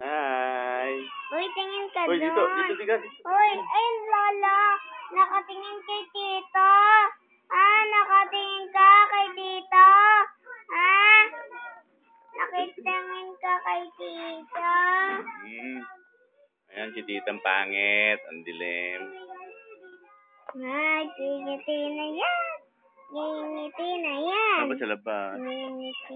Hi. Uy, tingin ka Uy, doon. dito, dito, dito. Uy, ay, Lola. Nakatingin kay Tito. Ah, nakatingin ka kay Tito. Ah, nakitingin ka kay Tito. Hmm. Ayan, si titang pangit. Ang dilim. Ay, ngingiti na yan. Ngingiti na yan. Ba sa labas? Ngingiti.